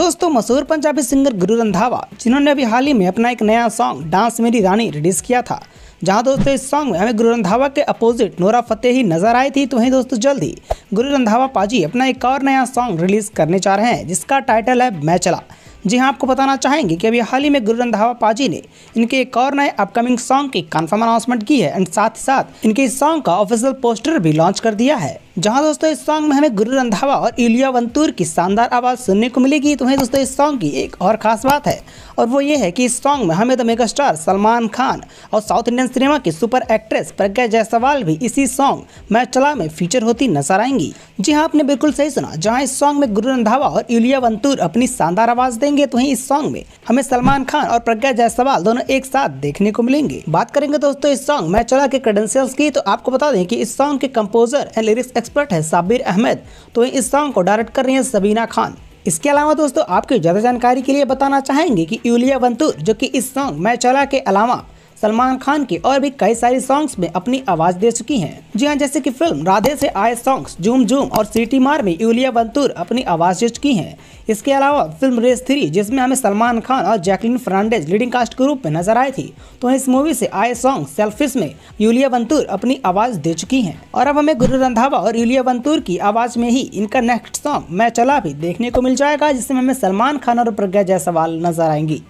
दोस्तों, मशहूर पंजाबी सिंगर गुरु रंधावा, जिन्होंने अभी हाल ही में अपना एक नया सॉन्ग डांस मेरी रानी रिलीज़ किया था। जहाँ दोस्तों, इस सॉन्ग में हमें गुरु रंधावा के अपोजिट नोरा फतेही नज़र आई थी तो वहीं दोस्तों, जल्दी गुरु रंधावा पाजी अपना एक और नया सॉन्ग रिलीज़ करने जा रहे हैं, जिसका टाइटल है, मैं चला। जी हाँ आपको बताना चाहेंगे कि अभी हाल ही में गुरु रंधावा पाजी ने इनके एक और नए अपकमिंग सॉन्ग की कन्फर्म अनाउंसमेंट की है एंड साथ ही साथ इनके इस सॉन्ग का ऑफिशियल पोस्टर भी लॉन्च कर दिया है। जहाँ दोस्तों इस सॉन्ग में हमें गुरु रंधावा और इलिया वंतूर की शानदार आवाज़ सुनने को मिलेगी तो वहीं दोस्तों इस सॉन्ग की एक और खास बात है। और वो ये है कि इस सॉन्ग में हमें the mega star Salman Khan और साउथ इंडियन सिनेमा की सुपर एक्ट्रेस प्रज्ञा जायसवाल भी इसी सॉन्ग मैं चला में फीचर होती नज़र आएँगी। जी हाँ आपने बिल्कुल सही सुना, जहाँ इस सॉन्ग में गुरु रंधावा और इलिया वंतूर अपनी शानदार आवाज़ देंगे तो वहीं इस सॉन्ग में हमें सलमान खान और प्रज्ञा जायसवाल दोनों एक साथ देखने को मिलेंगे। बात करेंगे दोस्तों इस सॉन्ग मैं चला के क्रेडेंशियल्स की तो आपको बता दें कि इस सॉन्ग के कम्पोजर एंड लिरिक्स एक्सपर्ट है साबिर अहमद। तो इस सॉन्ग को डायरेक्ट कर रही है सबीना खान। इसके अलावा दोस्तों, आपकी ज़्यादा जानकारी के लिए बताना चाहेंगे कि यूलिया वंतूर, जो कि इस सॉन्ग मैं चला के अलावा सलमान खान की और भी कई सारी सॉन्ग्स में अपनी आवाज़ दे चुकी हैं। जी हाँ जैसे कि फ़िल्म राधे से आए सॉन्ग्स जूम जूम और सिटी मार में यूलिया बंतूर अपनी आवाज़ दे चुकी हैं। इसके अलावा फ़िल्म रेस थ्री, जिसमें हमें सलमान खान और जैकलिन फर्नांडेज लीडिंग कास्ट के रूप में नज़र आई थी तो इस मूवी से आए सॉन्ग सेल्फिस में यूलिया बंतूर अपनी आवाज़ दे चुकी हैं। और अब हमें गुरु रंधावा और यूलिया बंतूर की आवाज़ में ही इनका नेक्स्ट सॉन्ग मैं चला भी देखने को मिल जाएगा, जिसमें हमें सलमान खान और प्रज्ञा जायसवाल नज़र आएँगी।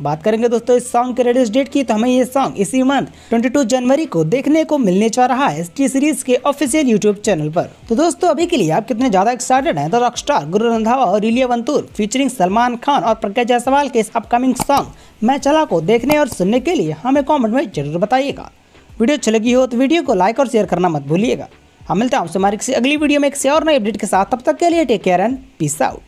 बात करेंगे दोस्तों इस सॉन्ग के रिलीज़ डेट की तो हमें ये सॉन्ग इसी मंथ 22 जनवरी को देखने को मिलने जा रहा है एस सीरीज़ के ऑफिशियल यूट्यूब चैनल पर। तो दोस्तों अभी के लिए आप कितने ज़्यादा एक्साइटेड हैं? तो रॉकस्टार गुरु रंधावा और Iulia Vantur featuring Salman Khan और प्रज्ञा जायसवाल के इस अपकमिंग सॉन्ग मैं चला को देखने और सुनने के लिए हमें कॉमेंट में ज़रूर बताइएगा। वीडियो अच्छी लगी हो तो वीडियो को लाइक और शेयर करना मत भूलिएगा। हम मिलते हैं आपसे हमारी अगली वीडियो में एक और नई अपडेट के साथ। तब तक के लिए take care and peace out